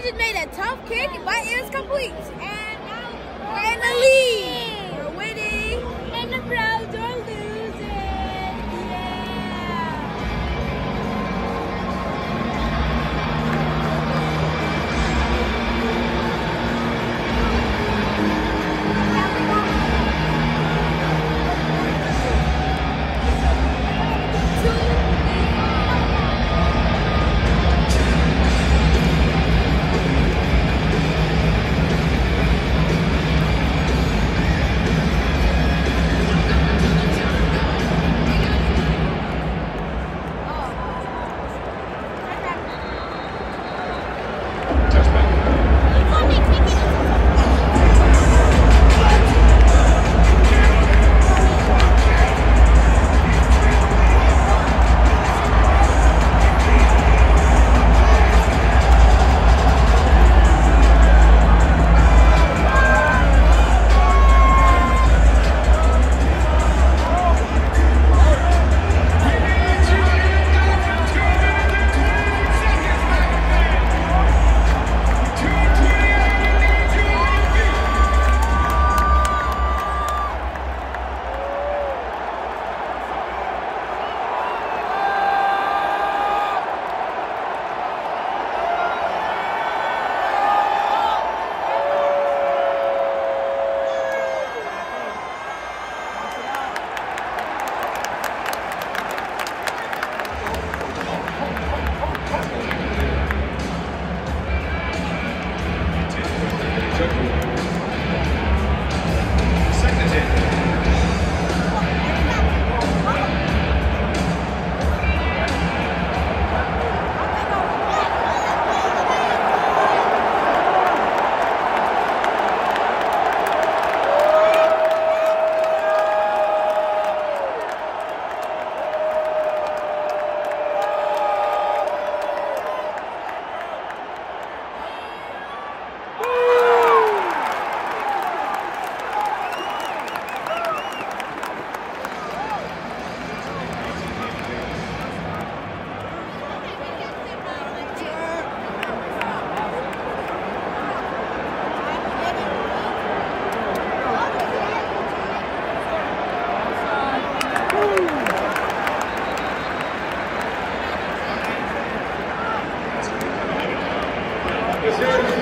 just made a tough kick, but it was complete. And now we're in the lead. Seconded. Yes, sir.